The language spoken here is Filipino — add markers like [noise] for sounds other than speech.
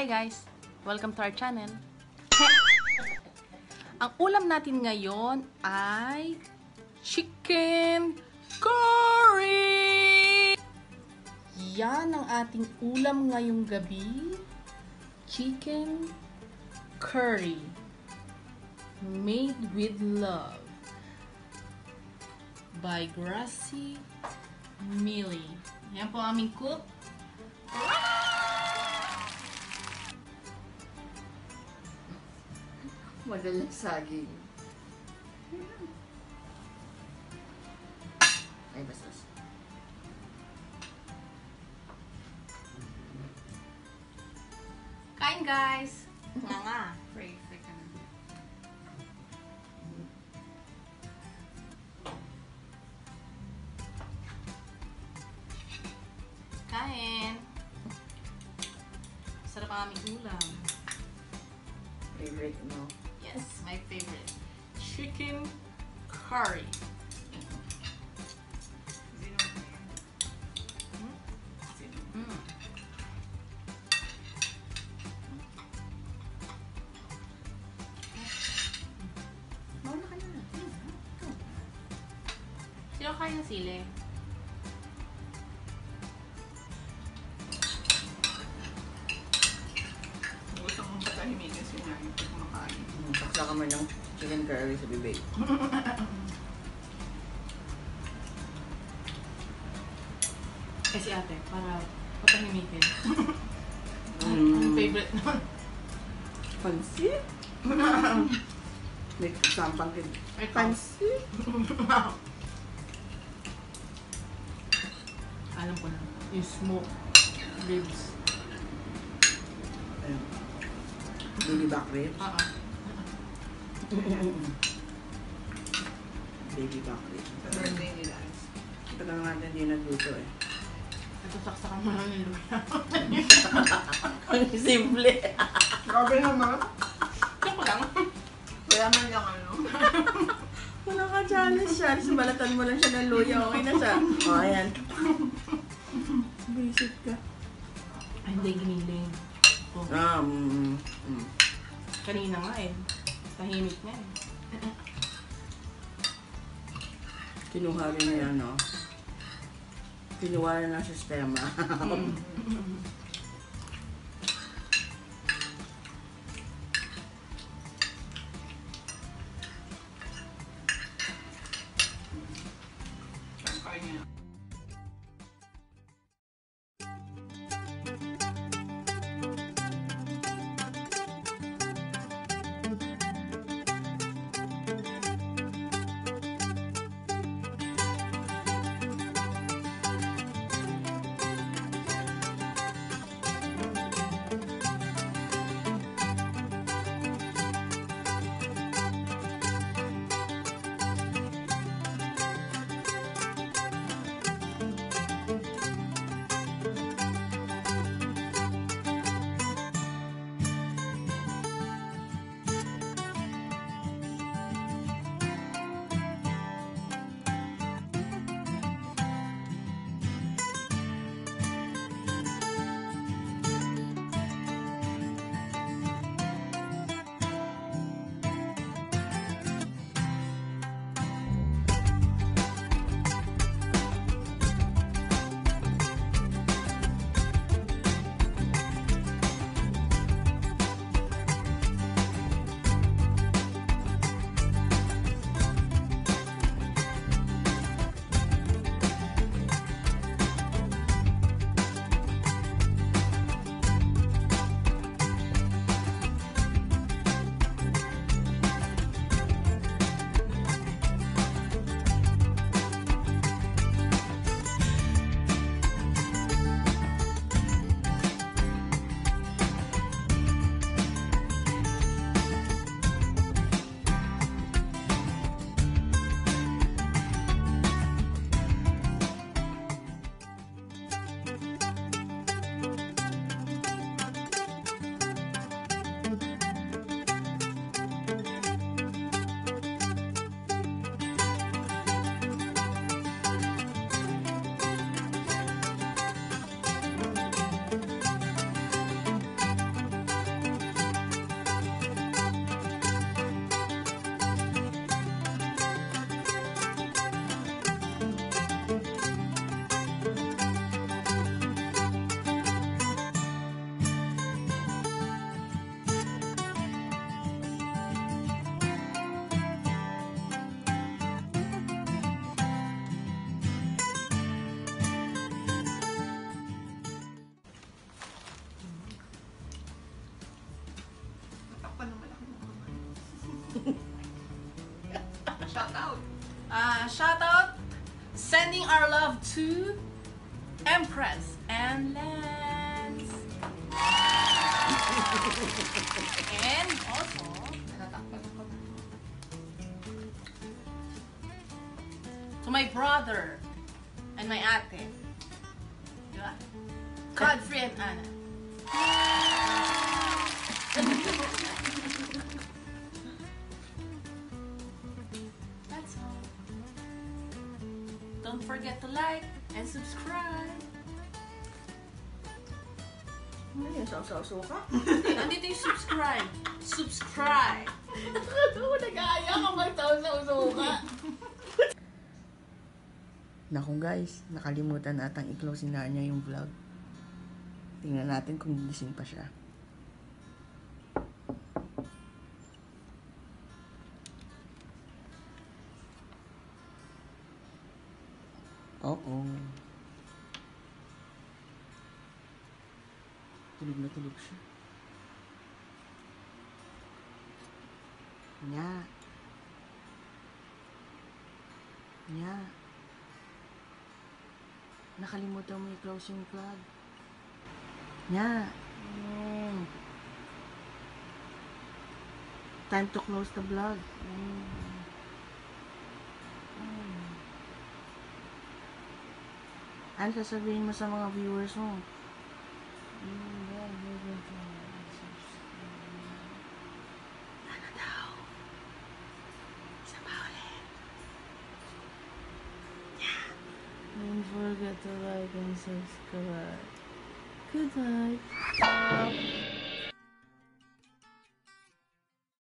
Hi guys! Welcome to our channel. [laughs] Ang ulam natin ngayon ay chicken curry! Yan ang ating ulam ngayong gabi. Chicken curry. Made with love. By Gracie Millie. Yan po aming cook. Madalas saging. Ay, bastos. Kain guys! Nga nga. Pray, pray ka na. Kain! Sarap ang aming ulam. Favorite mo. Yes, my favorite. Chicken curry. Mm. Mauna ka ka man ng chicken curry sa bibig. Eh si ate, para patahimikin. [laughs] Mm. Ang favorite naman. Pansit? [laughs] May sampang kin. Pansit? [laughs] Alam ko na. Yung smoke ribs. Ayun. Baby back ribs. Oo. Baby ribs. Sa birthday nila. Ito na naman hindi nagluto eh. Ito saksakan mo lang yung luya. Ang [laughs] simple. Grabe naman. Joke lang. Kaya man yung ano. [laughs] Wala ka challenge siya. Sumalatan mo lang siya ng luya. Okay na siya. O, oh, ayan. Visit ka. Ay, hindi giniling. Oh, Ah, mm, mm. kanina nga eh. Tahimik eh. Kinuha rin na yan, no? Kinuha rin ng sistema. [laughs] Uh, shout out, sending our love to Empress and Lance. and also. To my brother and my ate. Godfrey and Anna. Don't forget to like and subscribe. Ano yung sausaw-suka? Nandito yung subscribe. Subscribe. [laughs] Nag-aaya ka mag-sausaw-suka. Naku guys, nakalimutan natang i-close na niya yung vlog. Tingnan natin kung gising pa siya. Oo. Tulog na tulog siya. Nya. Nya. Nakalimutan mo i-close yung plug. Nya. Mm. Time to close the vlog. Mm. Ano sasabihin mo sa mga viewers mo? Ano daw? Isa pa ulit. Don't forget to like and subscribe. Good night.